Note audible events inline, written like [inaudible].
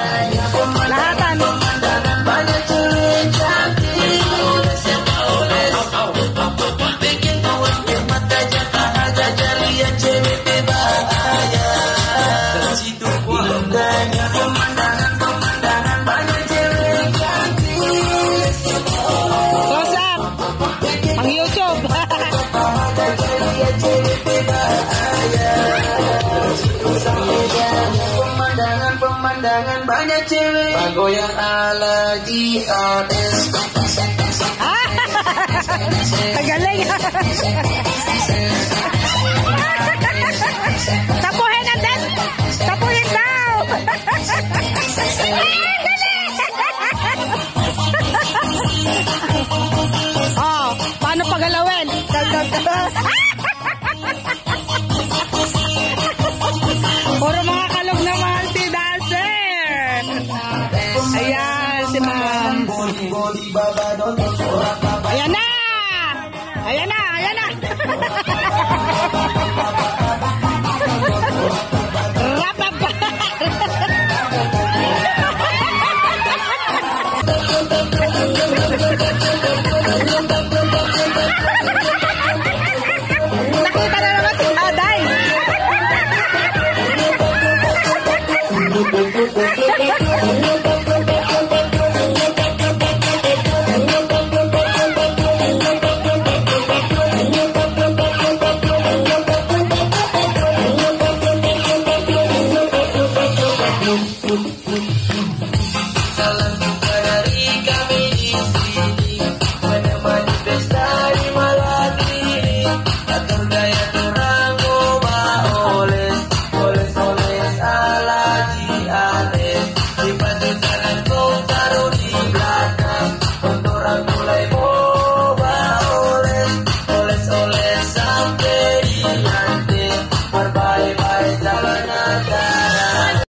来。来 Pemandangan-pemandangan banyak cewek Goyang ala GRS Kagaling. [laughs] [laughs] Tapuhin natin. Tapuhin daw. [laughs] oh, paano pagalawin? Puro Ayan na! Ayan na! Ayan na! Nakita na naman si Aday! Salam duka dari kami di sini Menemani pesta di malam ini. Tak terdaya